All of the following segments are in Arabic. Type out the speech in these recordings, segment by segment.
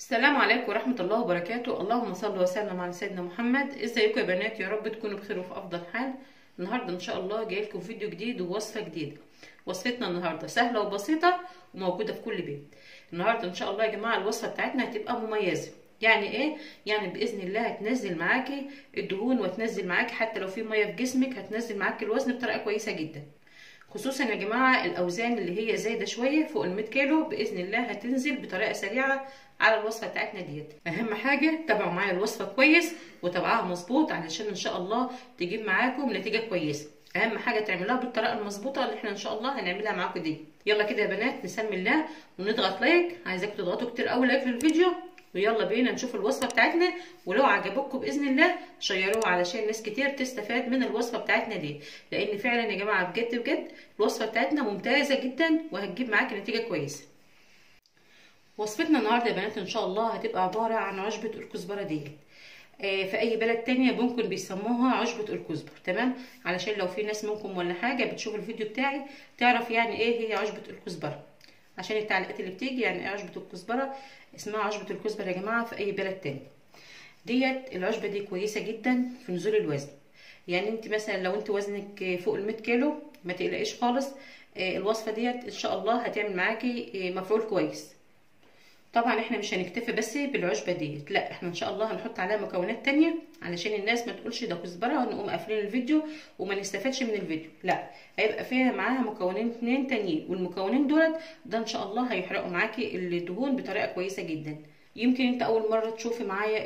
السلام عليكم ورحمة الله وبركاته. اللهم صل وسلم على سيدنا محمد. إزيكم يا بنات؟ يا رب تكونوا بخير وفي أفضل حال. النهارده إن شاء الله جاي لكم فيديو جديد ووصفة جديدة. وصفتنا النهارده سهلة وبسيطة وموجودة في كل بيت. النهارده إن شاء الله يا جماعة الوصفة بتاعتنا هتبقى مميزة. يعني إيه؟ يعني بإذن الله هتنزل معاكي الدهون وتنزل معاكي حتى لو في مية في جسمك هتنزل معاكي الوزن بطريقة كويسة جدا. خصوصا يا جماعة الأوزان اللي هي زايدة شوية فوق ال 100 كيلو بإذن الله هتنزل بطريقة سريعة على الوصفة بتاعتنا ديت. أهم حاجة تابعوا معايا الوصفة كويس وتابعوها مظبوط علشان إن شاء الله تجيب معاكم نتيجة كويسة. أهم حاجة تعملوها بالطريقة المظبوطة اللي إحنا إن شاء الله هنعملها معاكم دي. يلا كده يا بنات نسمي الله ونضغط like. عايزاكم تضغطوا كتير قوي like في الفيديو. ويلا بينا نشوف الوصفة بتاعتنا ولو عجبتكم بإذن الله شيروها علشان ناس كتير تستفاد من الوصفة بتاعتنا دي. لأن فعلا يا جماعة بجد بجد الوصفة بتاعتنا ممتازة جدا وهتجيب معاكي نتيجة كويسة. وصفتنا النهارده يا بنات إن شاء الله هتبقى عبارة عن عشبة الكزبره ديت آه في أي بلد تانية ممكن بيسموها عشبة الكزبر تمام؟ علشان لو في ناس منكم ولا حاجة بتشوف الفيديو بتاعي تعرف يعني إيه هي عشبة الكزبرة عشان التعليقات اللي بتيجي يعني إيه عشبة الكزبرة اسمها عشبة الكزبرة يا جماعة في أي بلد تاني. ديت العشبة دي كويسة جدا في نزول الوزن. يعني أنت مثلا لو أنت وزنك فوق ال 100 كيلو ما تقلقيش خالص آه الوصفة ديت إن شاء الله هتعمل معاكي آه مفعول كويس. طبعا إحنا مش هنكتفي بس بالعشبه ديت. لا إحنا إن شاء الله هنحط عليها مكونات تانية علشان الناس ما تقولش ده كزبره ونقوم قافلين الفيديو وما نستفادش من الفيديو. لا هيبقى فيها معاها مكونين اتنين تانيين والمكونين دولت ده إن شاء الله هيحرقوا معاكي الدهون بطريقة كويسة جدا. يمكن أنت أول مرة تشوفي معايا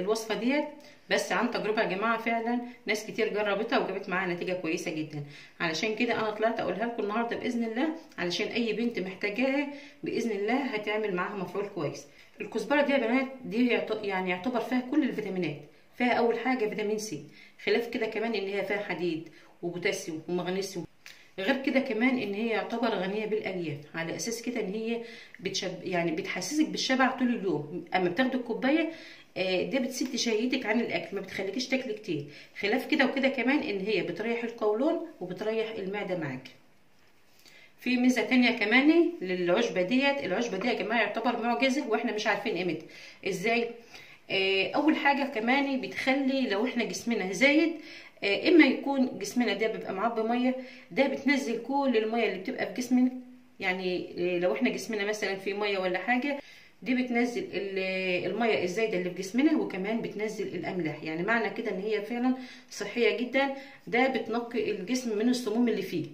الوصفة ديت؟ بس عن تجربة يا جماعة فعلا ناس كتير جربتها وجابت معاها نتيجة كويسة جدا. علشان كده أنا طلعت أقولها لكم النهارده بإذن الله علشان أي بنت محتاجاها بإذن الله هتعمل معاها مفعول كويس. الكزبرة دي يا بنات دي يعني يعتبر فيها كل الفيتامينات فيها أول حاجة فيتامين سي خلاف كده كمان إن هي فيها حديد وبوتاسيوم ومغنيسيوم غير كده كمان إن هي يعتبر غنية بالألياف على أساس كده إن هي بتشب يعني بتحسسك بالشبع طول اليوم. أما بتاخدي الكوباية ده بتسد شهيتك عن الأكل ما بتخليكيش تاكلي كتير. خلاف كده وكده كمان إن هي بتريح القولون وبتريح المعدة معاك. في ميزة تانية كمان للعشبة ديت العشبة دي يا جماعة يعتبر معجزة وإحنا مش عارفين قيمتها. إزاي؟ آه أول حاجة كمان بتخلي لو إحنا جسمنا زايد آه إما يكون جسمنا ده بيبقى معبي ميه ده بتنزل كل المية اللي بتبقى في جسمنا. يعني لو إحنا جسمنا مثلا في مية ولا حاجة دي بتنزل المية الزايدة اللي في جسمنا وكمان بتنزل الأملاح. يعني معنى كده إن هي فعلا صحية جدا ده بتنقي الجسم من السموم اللي فيه.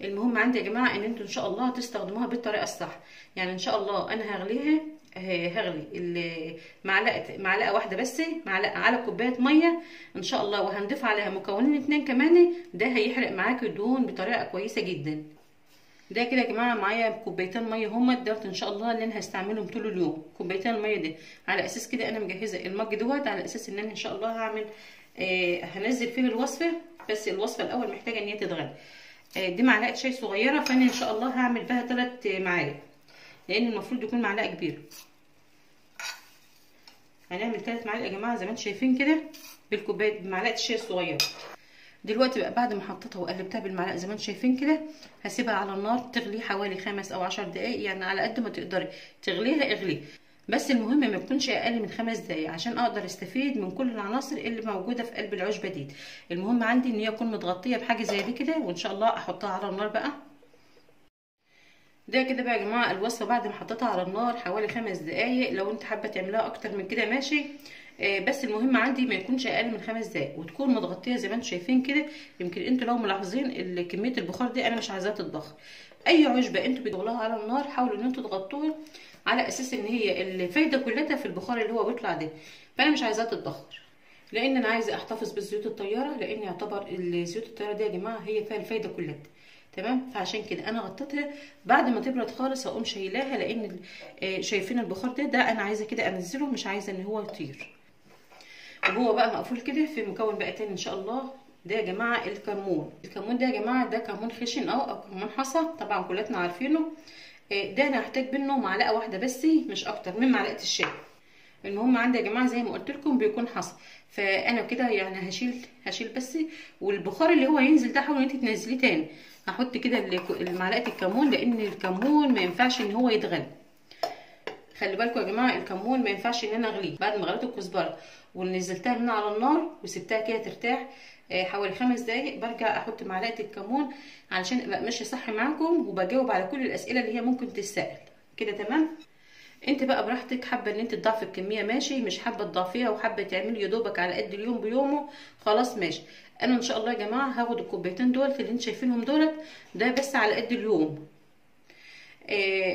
المهم عندي يا جماعة إن أنتوا إن شاء الله تستخدموها بالطريقة الصح. يعني إن شاء الله أنا هغليها هغلي معلقه معلقة واحدة بس معلقة على كوباية مية إن شاء الله وهنضيف عليها مكونين اتنين كمان ده هيحرق معاكي الدهون بطريقة كويسة جدا. ده كده يا جماعة معايا كوبايتين مية هما دوت إن شاء الله اللي أنا هستعملهم طول اليوم. كوبايتين الميه دي على أساس كده أنا مجهزة المج دوت على أساس إن أنا إن شاء الله هعمل آه هنزل فيه الوصفة بس الوصفة الأول محتاجة إن هي تتغلي آه دي معلقة شاي صغيرة فأنا إن شاء الله هعمل بها ثلاث معالق. لأن المفروض يكون معلقة كبيرة. هنعمل ثلاث معالق يا جماعة زي ما أنتم شايفين كده بالكوبايه بمعلقة الشاي الصغيرة. دلوقتي بقى بعد ما حطيتها وقلبتها بالمعلقة زي ما أنتم شايفين كده هسيبها على النار تغلي حوالي خمس أو عشر دقايق يعني على قد ما تقدري. تغليها اغلي. بس المهم ما يكونش أقل من خمس دقايق عشان أقدر أستفيد من كل العناصر اللي موجودة في قلب العشبه دي. المهم عندي إن هي تكون متغطية بحاجة زي دي كده وإن شاء الله أحطها على النار بقى. ده كده بقى يا جماعة الوصفة بعد ما حطيتها على النار حوالي خمس دقايق لو انت حابة تعملها أكتر من كده ماشي. بس المهم عندي ما يكونش أقل من خمس دقايق وتكون متغطية زي ما أنتم شايفين كده. يمكن أنتوا لو ملاحظين كمية البخار دي أنا مش عايزاها تتبخر أي عشبه أنتوا بتغلوها على النار حاولوا إن أنتوا تغطوها على أساس إن هي الفايدة كلها في البخار اللي هو بيطلع ده. فأنا مش عايزاها تتبخر لأن أنا عايزة أحتفظ بالزيوت الطيارة لأن يعتبر الزيوت الطيارة دي يا جماعة هي فيها الفايدة كلها. تمام؟ فعشان كده أنا غطيتها. بعد ما تبرد خالص هقوم شايلاها لأن شايفين البخار ده. ده أنا عايزة كده أنزله مش عايزة إن هو يطير. وهو بقى مقفول كده في مكون بقى تاني إن شاء الله. ده يا جماعة الكمون. الكمون ده يا جماعة ده كمون خشن أو أو كمون حصى طبعا كلنا عارفينه. ده أنا هحتاج منه معلقة واحدة بس مش أكتر من معلقة الشاي. المهم عندي يا جماعة زي ما قلت لكم بيكون حصى. فأنا كده يعني هشيل هشيل بس والبخار اللي هو ينزل ده حاولي أنت تنزليه تاني. هحط كده معلقة الكمون لأن الكمون ما ينفعش إن هو يتغلي. خلي بالكم يا جماعة الكمون ما ينفعش إن أنا أغليه بعد ما غليت الكزبرة. ونزلتها من على النار وسبتها كده ترتاح حوالي خمس دقايق. برجع أحط معلقة الكمون علشان ابقى ماشيه صح معاكم وبجاوب على كل الأسئلة اللي هي ممكن تتسأل. كده تمام؟ انت بقى براحتك حابة ان انت تضعفي الكمية ماشي؟ مش حابة تضعفيها وحابة تعملي يا دوبك على قد اليوم بيومه خلاص ماشي. أنا ان شاء الله يا جماعة هاخد الكوبايتين دول اللي أنتوا شايفينهم دولت ده بس على قد اليوم.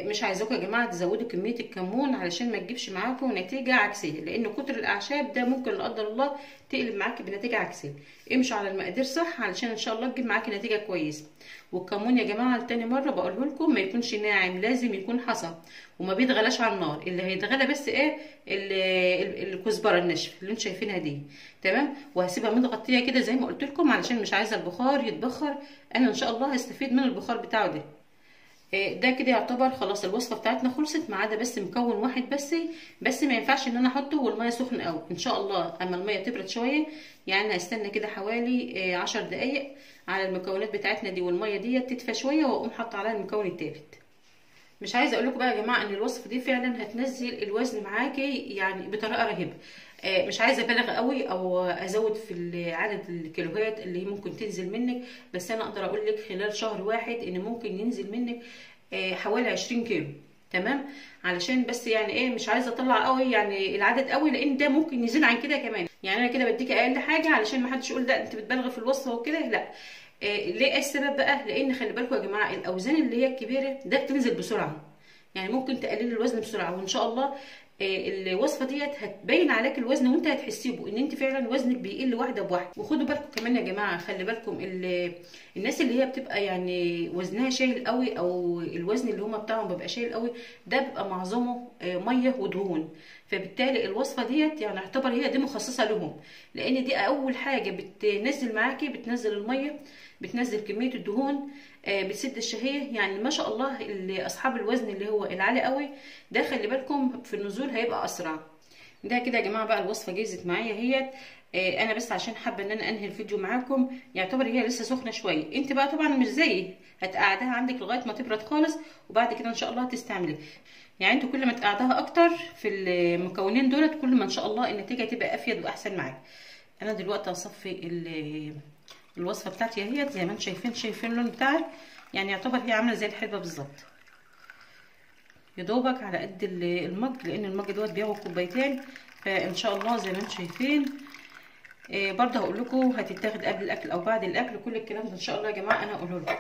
مش عايزاكم يا جماعة تزودوا كمية الكمون علشان ما تجيبش معاكم نتيجة عكسية لأن كتر الأعشاب ده ممكن لا قدر الله تقلب معاكي بنتيجة عكسية. امشوا على المقادير صح علشان إن شاء الله تجيب معاكي نتيجة كويسة. والكمون يا جماعة لتاني مرة بقوله لكم ما يكونش ناعم لازم يكون حصى وما بيتغلاش على النار. اللي هيتغلى بس إيه؟ الكزبرة الناشفة اللي أنتوا شايفينها دي. تمام؟ وهسيبها متغطية كده زي ما قلت لكم علشان مش عايزة البخار يتبخر. أنا إن شاء الله هستفيد من البخار بتاعه ده. ده كده يعتبر خلاص الوصفة بتاعتنا خلصت ما عدا بس مكون واحد بس بس ما ينفعش إن أنا أحطه والمية سخنة قوي إن شاء الله أما المية تبرد شوية يعني هستنى كده حوالي عشر دقايق على المكونات بتاعتنا دي والمية دي تدفى شوية وأقوم حاطة عليها المكون التالت. مش عايزة أقول لكم بقى يا جماعة إن الوصفه دي فعلا هتنزل الوزن معاكي يعني بطريقة رهيبة. مش عايزة أبالغ قوي أو أزود في عدد الكيلوهات اللي ممكن تنزل منك بس أنا أقدر أقول لك خلال شهر واحد إن ممكن ينزل منك حوالي 20 كيلو. تمام؟ علشان بس يعني إيه مش عايزة أطلع قوي يعني العدد قوي لأن ده ممكن يزيد عن كده كمان. يعني أنا كده بديك أقل حاجة علشان ما حدش يقول ده أنت بتبالغ في الوصفه وكده لأ. إيه ليه السبب بقى؟ لأن خلي بالكم يا جماعة الأوزان اللي هي الكبيرة ده بتنزل بسرعة. يعني ممكن تقللي الوزن بسرعة وإن شاء الله الوصفة ديت هتبين عليك الوزن وانت هتحسيه ان انت فعلا وزنك بيقل واحدة بواحدة. وخدوا بالكم كمان يا جماعة خلي بالكم الناس اللي هي بتبقى يعني وزنها شايل قوي أو الوزن اللي هما بتاعهم بيبقى شايل قوي ده بيبقى معظمه مية ودهون. فبالتالي الوصفة ديت يعني اعتبر هي دي مخصصة لهم لأن دي أول حاجة بتنزل معاكي بتنزل المية بتنزل كمية الدهون. بتسد الشهية. يعني ما شاء الله اللي أصحاب الوزن اللي هو العالي قوي ده خلي بالكم في النزول هيبقى أسرع. ده كده يا جماعة بقى الوصفة جهزت معايا هي أنا بس عشان حابة إن أنا أنهي الفيديو معاكم يعتبر هي لسه سخنة شوية. أنت بقى طبعا مش زيي هتقعدها عندك لغاية ما تبرد خالص وبعد كده إن شاء الله هتستعمليها يعني أنتوا كل ما تقعدها أكتر في المكونين دولت كل ما إن شاء الله النتيجة تبقى أفيد وأحسن معاك. أنا دلوقتي هصفي الوصفة بتاعتي اهيت زي ما أنتم شايفين شايفين اللون بتاعها يعني يعتبر هي عاملة زي الحلبة بالظبط. يا دوبك على قد المج لأن المج دوت بياخد كوبايتين فإن شاء الله زي ما أنتم شايفين. آه برضه هقول لكم هتتاخد قبل الأكل أو بعد الأكل كل الكلام ده إن شاء الله يا جماعة أنا هقوله لكم.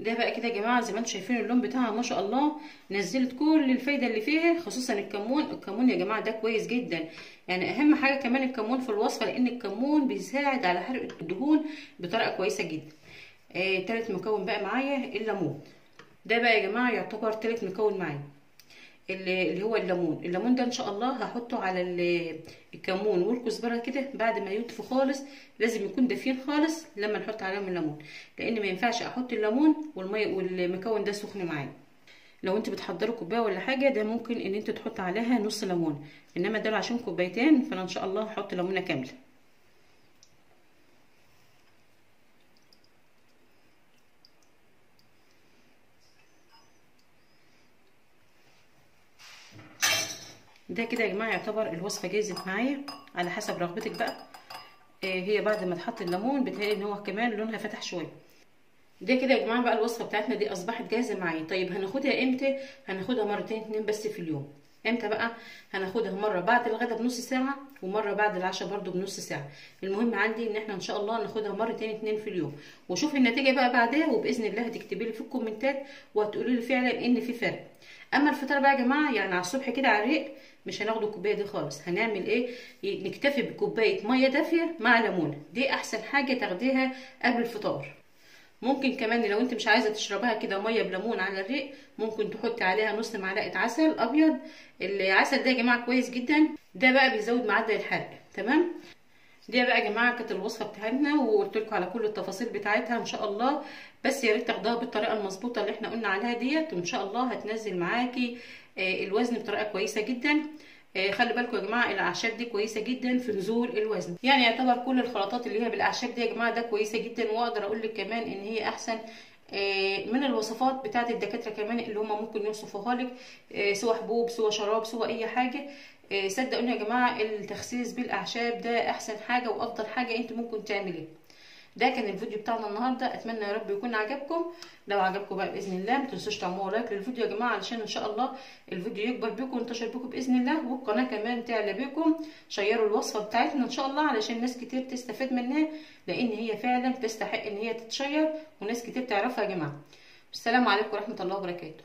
ده بقى كده يا جماعة زي ما أنتم شايفين اللون بتاعها ما شاء الله نزلت كل الفايدة اللي فيها خصوصا الكمون. الكمون يا جماعة ده كويس جدا. يعني أهم حاجة كمان الكمون في الوصفة لأن الكمون بيساعد على حرق الدهون بطريقة كويسة جدا. آه تالت مكون بقى معايا الليمون. ده بقى يا جماعة يعتبر تالت مكون معايا. اللي هو الليمون. الليمون ده إن شاء الله هحطه على الكمون. والكزبرة كده بعد ما يطفوا خالص لازم يكون دافين خالص لما نحط عليهم الليمون. لأن ما ينفعش أحط الليمون والميه والمكون ده سخن معايا. لو أنت بتحضروا كوباية ولا حاجة ده ممكن إن أنت تحط عليها نص ليمون. إنما ده عشان كوبايتين فأنا إن شاء الله هحط ليمونة كاملة. ده كده يا جماعة يعتبر الوصفة جاهزه معايا على حسب رغبتك بقى. آه هي بعد ما تحط الليمون بتهيألي إن هو كمان لونها فتح شوية. ده كده يا جماعة بقى الوصفة بتاعتنا دي أصبحت جاهزة معايا. طيب هناخدها إمتى؟ هناخدها مرتين اتنين بس في اليوم. إمتى بقى؟ هناخدها مرة بعد الغدا بنص ساعة ومرة بعد العشاء برده بنص ساعة. المهم عندي إن إحنا إن شاء الله ناخدها مرتين اتنين في اليوم. وشوفي النتيجة بقى بعدها وبإذن الله هتكتبي لي في الكومنتات وهتقولي لي فعلا إن في فرق. أما الفطار بقى يا جماعة يعني على الصبح كده على الريق مش هناخد الكوباية دي خالص. هنعمل إيه؟ نكتفي بكوباية مية دافية مع ليمونه دي أحسن حاجة تاخديها قبل الفطار. ممكن كمان لو انت مش عايزة تشربها كده مية بليمون على الريق ممكن تحطي عليها نص معلقة عسل أبيض. العسل ده يا جماعة كويس جدا. ده بقى بيزود معدل الحرق تمام؟ دي بقى يا جماعة كانت الوصفة بتاعتنا وقلت لكم على كل التفاصيل بتاعتها إن شاء الله. بس يا ريت تاخدوها بالطريقة المظبوطة اللي إحنا قلنا عليها ديت وإن شاء الله هتنزل معاكي الوزن بطريقة كويسة جدا. خلي بالكم يا جماعة الأعشاب دي كويسة جدا في نزول الوزن. يعني يعتبر كل الخلطات اللي هي بالأعشاب دي يا جماعة ده كويسة جدا. وأقدر أقول لك كمان إن هي أحسن من الوصفات بتاعت الدكاترة كمان اللي هم ممكن يوصفوها لك سواء حبوب سواء شراب سواء أي حاجة. صدقوني يا جماعة التخسيس بالأعشاب ده أحسن حاجة وأفضل حاجة أنت ممكن تعمليها. ده كان الفيديو بتاعنا النهارده. أتمنى يا رب يكون عجبكم. لو عجبكم بقى بإذن الله ما تنسوش تعملوا لايك للفيديو يا جماعة علشان إن شاء الله الفيديو يكبر بيكم وينتشر بيكم بإذن الله والقناة كمان تعلى بيكم. شيروا الوصفة بتاعتنا إن شاء الله علشان ناس كتير تستفاد منها لأن هي فعلا تستحق إن هي تتشير وناس كتير تعرفها يا جماعة. السلام عليكم ورحمة الله وبركاته.